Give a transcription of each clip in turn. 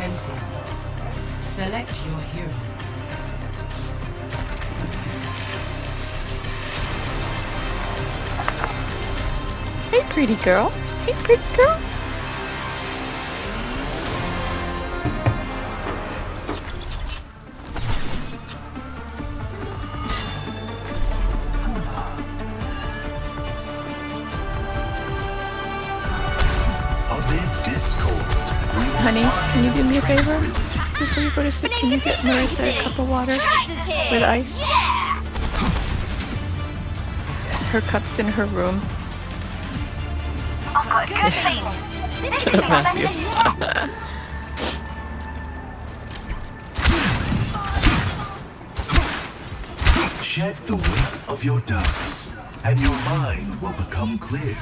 defenses. Select your hero. Hey, pretty girl. Hey, pretty girl. To can you get Marissa a cup of water with ice? Her cup's in her room. Shut up, Matthew. Shed the weight of your doubts, and your mind will become clear.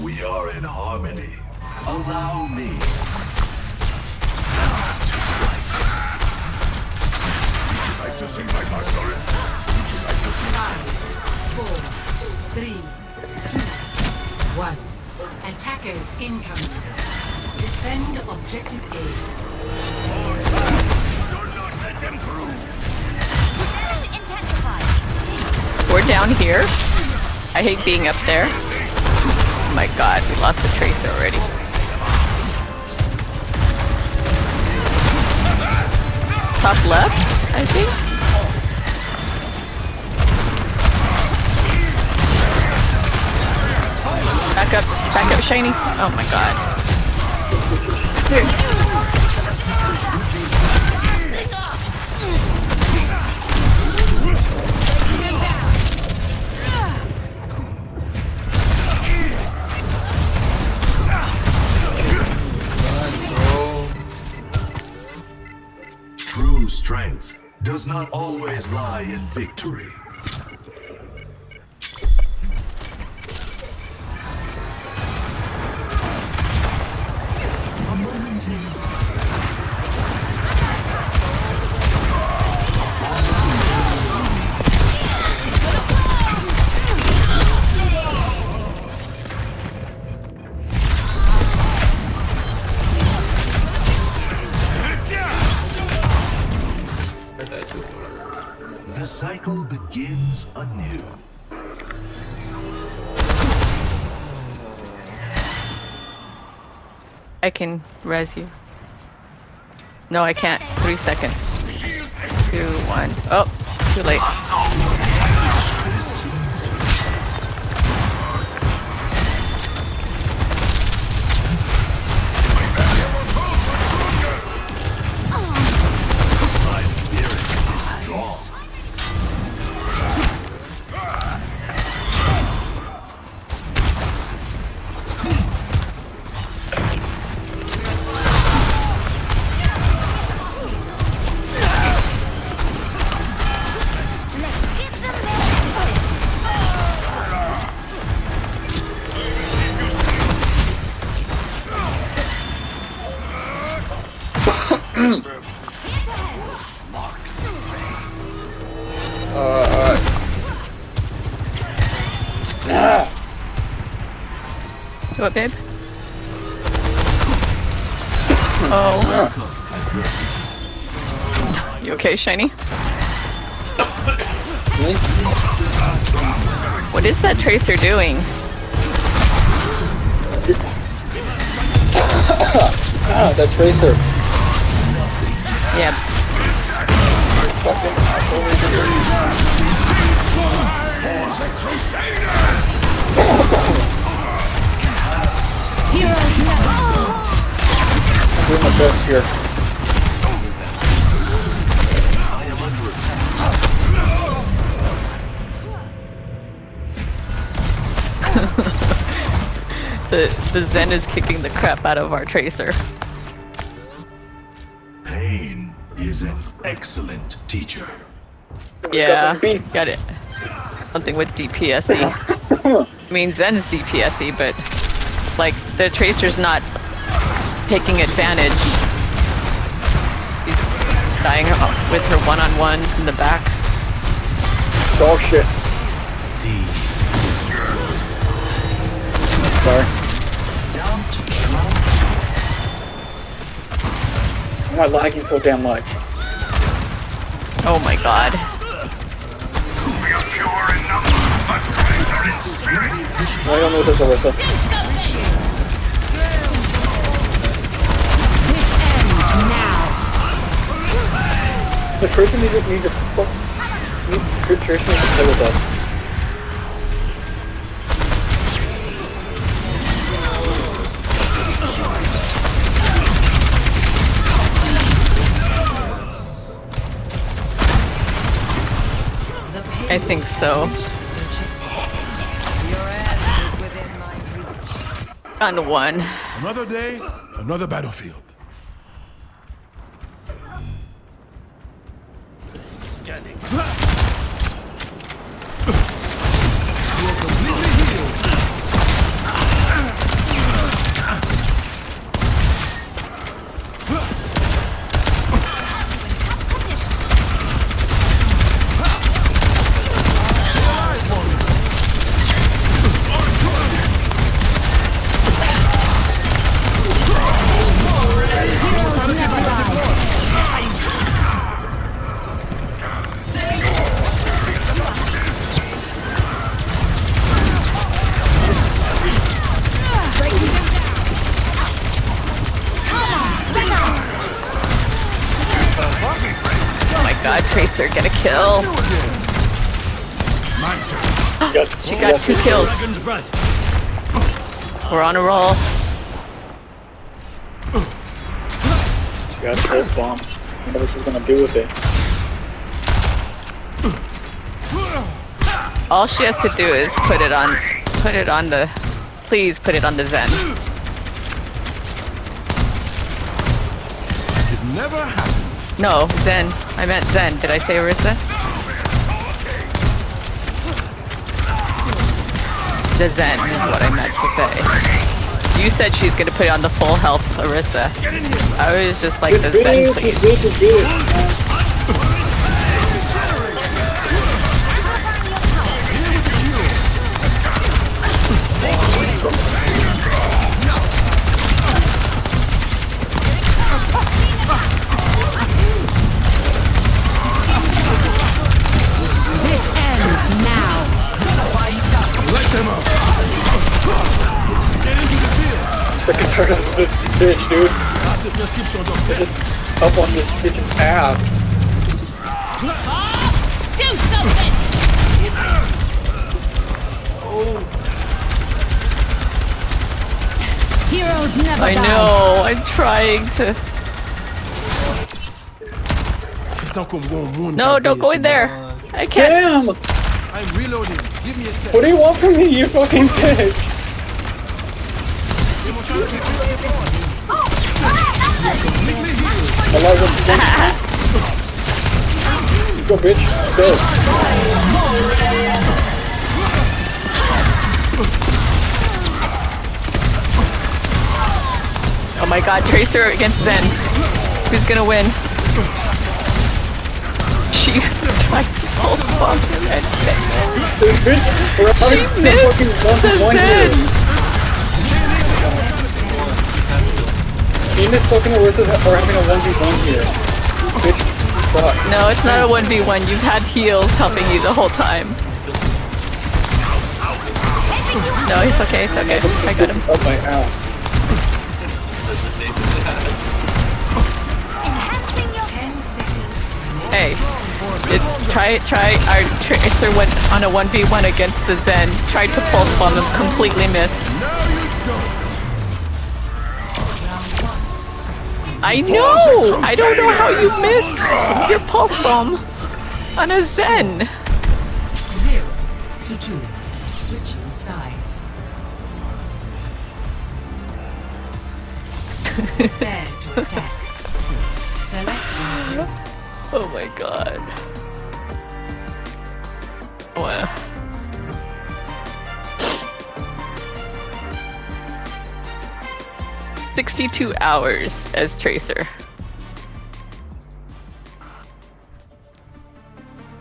We are in harmony. Allow me. To see my master? Would you like to see Five, four, three, two, one. Attackers incoming. Defend objective A. We're down here. I hate being up there. Oh my god, we lost the tracer already. Top left, I think. Shiny. Oh my god. Here. True strength does not always lie in victory. Begins anew. I can res you. No, I can't. Three seconds. Two, one. Oh, too late. What, babe? Oh. You okay, Shiny? What is that tracer doing? Ah, that tracer. Yeah. I'm doing my best here. The the Zen is kicking the crap out of our tracer. Pain is an excellent teacher. Yeah, some beef. got it. Something with DPSE. I mean, Zen's DPSE, but like the tracer's not taking advantage. He's dying with her one-on-one in the back. Dog shit. See, Sorry. Why am I lagging so damn much? Oh my god. I don't know this, Alyssa. Do something! The Tracer needs to, needs to fuck. Need, Tracer needs to play with us. I think so. On one. Another day, another battlefield. Oh god, Tracer, get a kill. My turn. Yes. She got two kills. We're on a roll. She got a pulse bomb. I wonder what she's gonna do with it. All she has to do is put it on, put it on the, please put it on the Zen. It never happened. No, Zen. I meant Zen. Did I say Orisa? The Zen is what I meant to say. You said she's gonna put it on the full health Orisa. I was just like the Zen, please. Field. Freaking turn us this bitch, dude. That's it. Let's keep short of Just up on this bitch's ass. Do something! Heroes never I die. know. I'm trying to. C'est tant qu'on voit un monde No, don't go in there. I can't. Damn! I'm reloading. Give me a sec. What do you want from me, you fucking bitch? I love it. Let's go, bitch. Go. Oh my god, Tracer against Zen. Who's gonna win? She tried to pulse bomb and This bitch, we're She missed fucking the Zen. And this fucking Orisa having a 1v1 here. Bitch, you suck. No, it's not a 1v1. You've had heals helping you the whole time. No, it's okay, it's okay. I got him. Up my ass. Enhancing your 10 seconds. Hey, it's try it try our tracer went on a 1v1 against the Zen. Tried to pulse bomb him, completely missed. I know! I don't know how you missed your pulse bomb on a Zen. Zero to two. Switching sides. Prepare to attack. Select. Oh my god. Wow. Sixty-two hours as Tracer.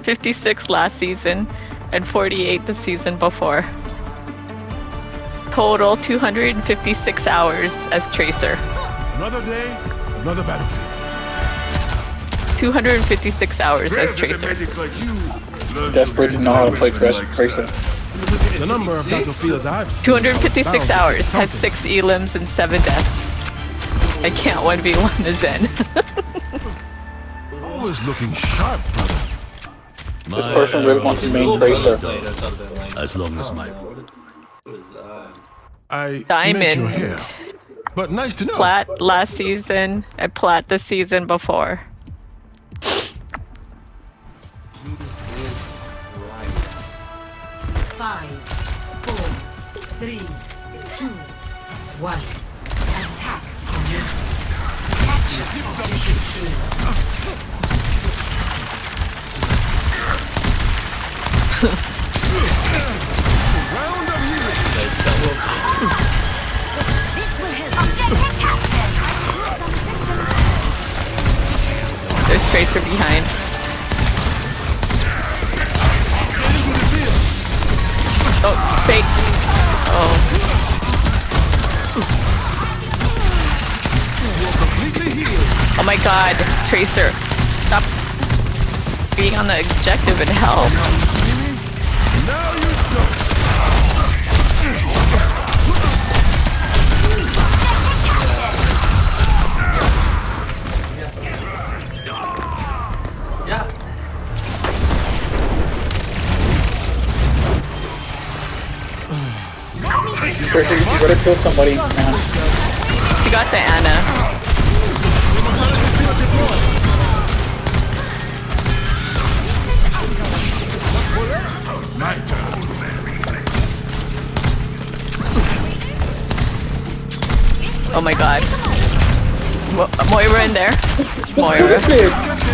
Fifty-six last season, and forty-eight the season before. Total two hundred and fifty-six hours as Tracer. Another day, another battlefield. 256 hours as Where did a Tracer. like you Desperate to know how to play Tracer. Tracer. The number of battlefields I've seen. 256 bound to get hours, had 6 elims and 7 deaths. I can't 1v1 the Zen. Always looking sharp, brother. This person really wants to main Tracer. As long as my I meant your Diamond. hair. But nice to know. Plat last season, I plat the season before. Five, four, three, two, one. There's Tracer behind. Oh, fake. Oh, oh my god, Tracer. Stop being on the objective and help. Now you. Tracer, you better kill somebody, man. She got the Ana. Oh my god. Mo- Moira in there. Moira.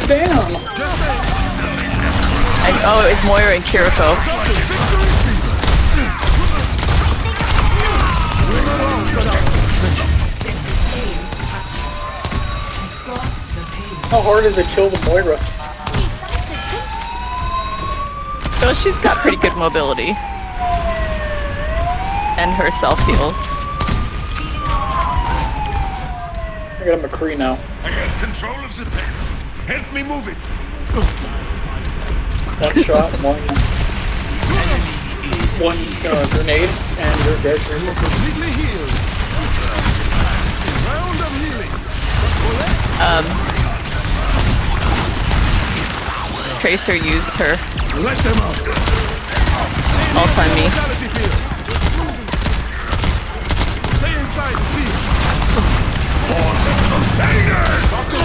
Damn! And, oh, it's Moira and Kiriko. Escort the payload. How hard is it to kill the Moira? So she's got pretty good mobility. And her self heals. I got a McCree now. I have control of the pen. Help me move it. One shot, one. One uh, grenade, and you're dead. Tracer. Completely healed. Round of healing. Um. Tracer used her Let them out. ult on me. Stay inside, please. For the Crusaders!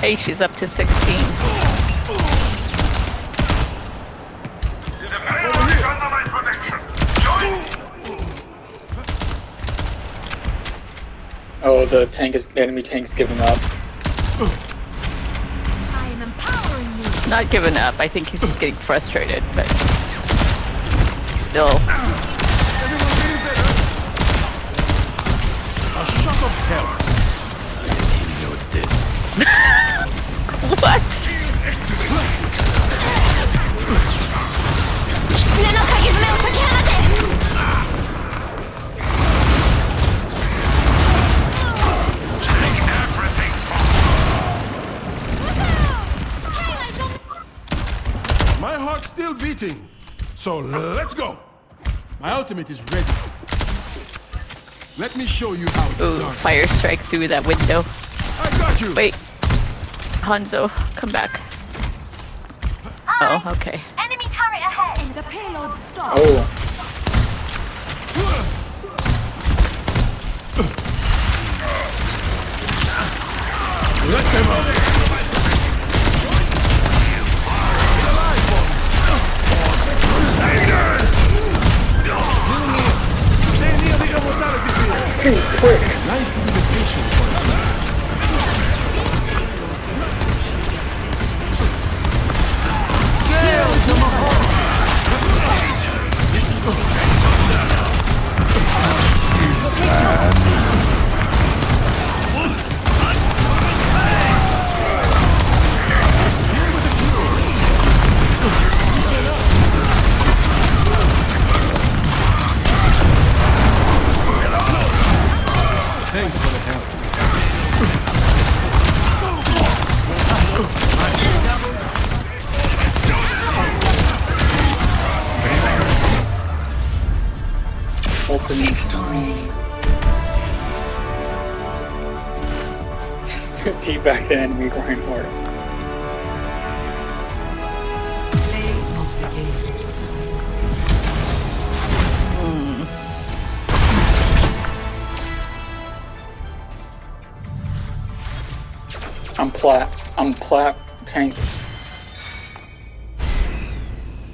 Hey, she's up to 16. under my protection. Join! Oh, the tank is the enemy tank's giving up. I am empowering you. Not giving up. I think he's just getting frustrated, but still. So let's go. My ultimate is ready. Let me show you how it's Ooh, done. fire strike through that window. I got you. Wait. Hanzo, come back. Oh, okay. Enemy turret ahead. The payload stopped. Oh. Let them up. Nice to be the patient Open. Teabag the enemy Reinhardt. Play hmm. of. I'm plat. I'm plat tank.